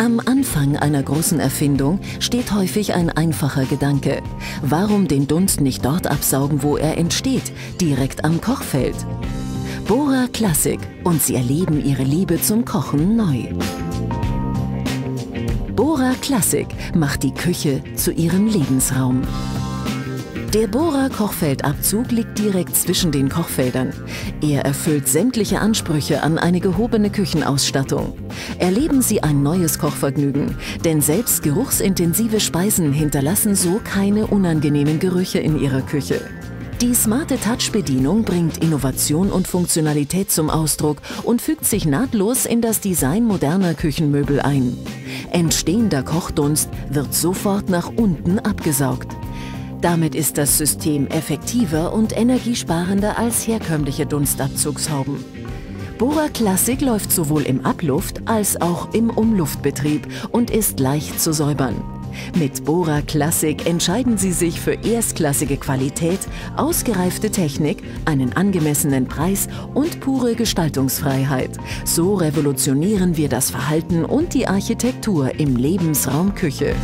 Am Anfang einer großen Erfindung steht häufig ein einfacher Gedanke. Warum den Dunst nicht dort absaugen, wo er entsteht, direkt am Kochfeld? Bora Classic und Sie erleben Ihre Liebe zum Kochen neu. Bora Classic macht die Küche zu Ihrem Lebensraum. Der Bohrer Kochfeldabzug liegt direkt zwischen den Kochfeldern. Er erfüllt sämtliche Ansprüche an eine gehobene Küchenausstattung. Erleben Sie ein neues Kochvergnügen, denn selbst geruchsintensive Speisen hinterlassen so keine unangenehmen Gerüche in Ihrer Küche. Die smarte Touch-Bedienung bringt Innovation und Funktionalität zum Ausdruck und fügt sich nahtlos in das Design moderner Küchenmöbel ein. Entstehender Kochdunst wird sofort nach unten abgesaugt. Damit ist das System effektiver und energiesparender als herkömmliche Dunstabzugshauben. Bora Classic läuft sowohl im Abluft- als auch im Umluftbetrieb und ist leicht zu säubern. Mit Bora Classic entscheiden Sie sich für erstklassige Qualität, ausgereifte Technik, einen angemessenen Preis und pure Gestaltungsfreiheit. So revolutionieren wir das Verhalten und die Architektur im Lebensraum Küche.